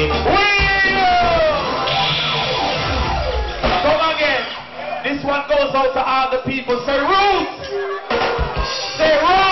Wheel! Come again. This one goes out to all the people. Say roots. Say roots.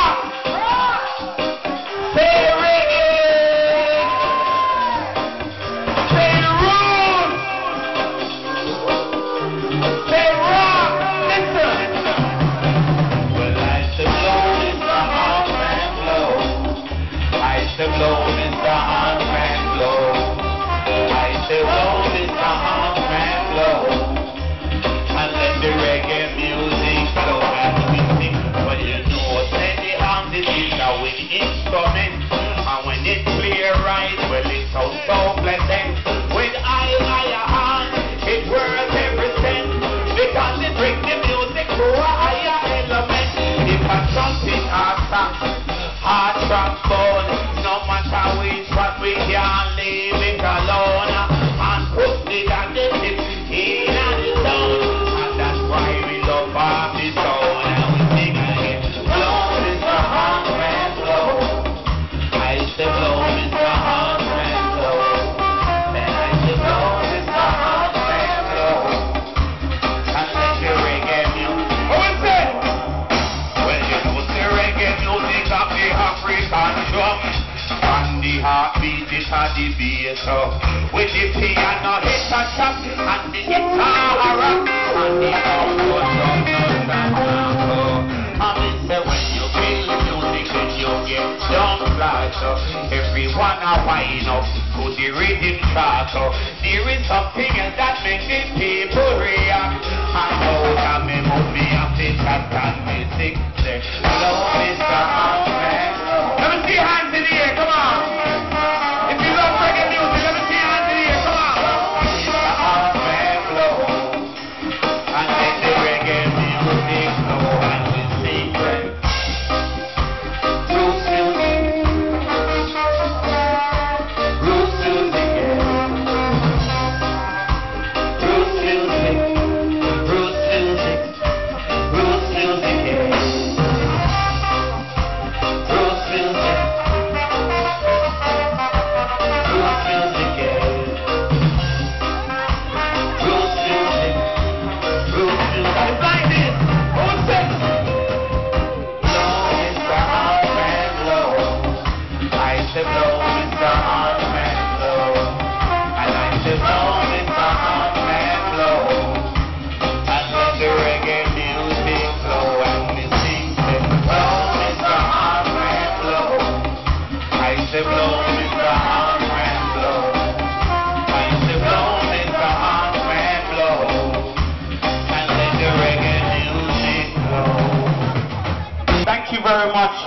Rock beat it a debater With the piano hit a chop, And the guitar a rock And the bongo dum and the dum I mean say when you feel music and you get down flatter Everyone a wind up to the rhythm charter There is something else that makes the people react. And out that me move me up the track and me.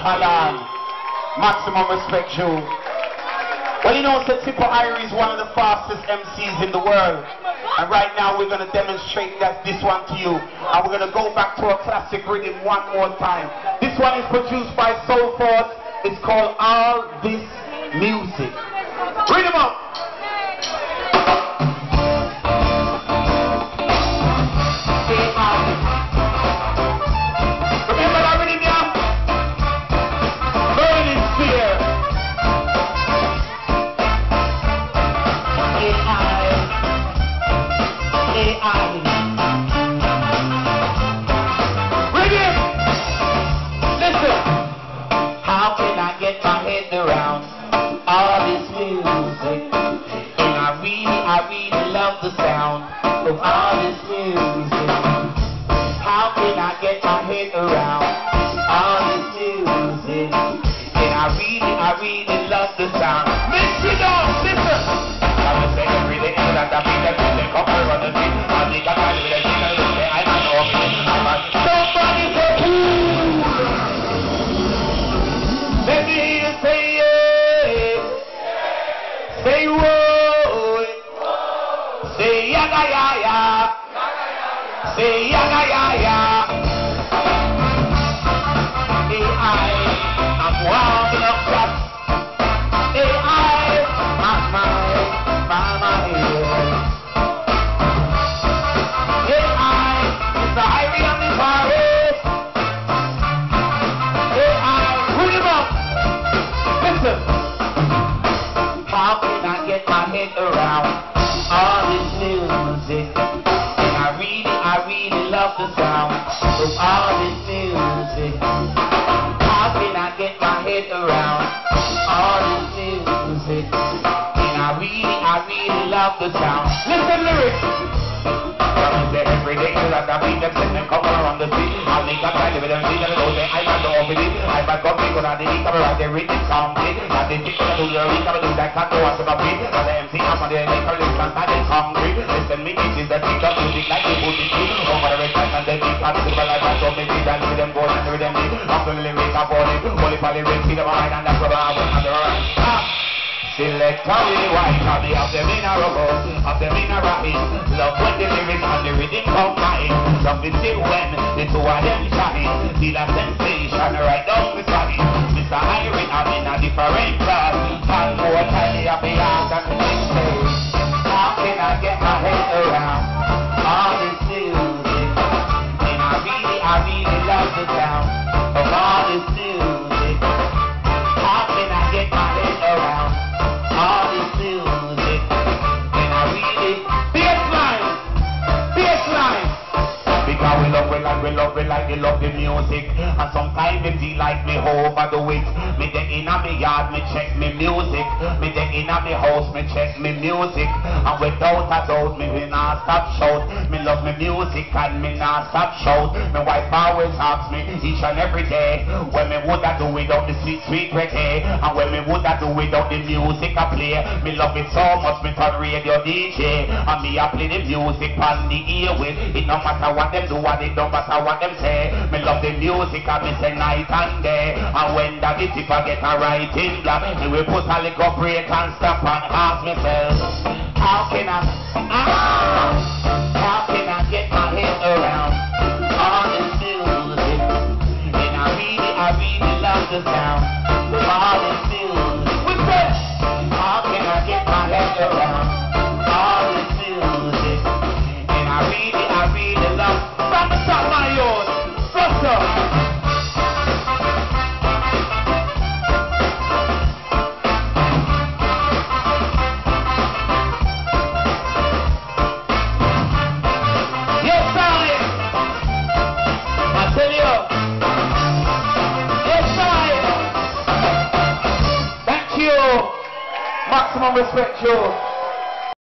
Alan. Maximum respect, Joe. Well, you know, so Tippa Irie is one of the fastest MCs in the world. And right now, we're going to demonstrate that this one to you. And we're going to go back to a classic rhythm one more time. This one is produced by Soul Force. It's called All This I get my head around all this music. And I really, I really love the sound of all this music. How can I get my head around all this music? And I really, I really love the sound. Listen up, listen. Say yeah. Say whoa. Say yaga ya ya. Say yaga ya ya. Head around all this music. And I really, I really love the sound of all this music. How can I get my head around all this music? And I really, I really love the sound. Listen lyrics. Every day, that I beat them, send them come around the city. I'll make a try with them, see them go there. I'm a dog with it. I'm a copy, but I didn't come around the written sound. Now they think that do the week, I'm do that, can't do what I'm beat. Now the MC, I'm on the make a list, and they hungry. Listen, me, this is the of music, like you put it in. Over the and they keep on silver like that. So me see that with them go and with them deep. Uncle lyrics, I'm falling. Holy, poly, see them behind, and that's what I want. And they're right. Ah! Select we white them in a rubber, have them in a rapping. Love when the lyrics and the rhythm mine. Love till when the two of them shine. Feel a sensation right down the body. Mr. Iron, I'm in a different class. And more time, I be asked we love, we like, we love the music. And sometimes they feel like me overdo it. Me the inna me yard, me check me music. Me the inna me house, me check me music. And without a doubt, me will not stop shout. Me love me music and me not stop shout. My wife always asks me each and every day. When me would I do without the sweet, sweet reggae? And when me would I do without the music I play? Me love it so much, me turn radio DJ. And me I play the music on the earway. It no matter what them do, and it no matter what them say. Me love the music and me say night and day. And when that it if I get a right in black, me will put a little break and stop and ask myself, how can I, how can I get my head around all this music? And I really, I really love the sound Thank you. Respect, you.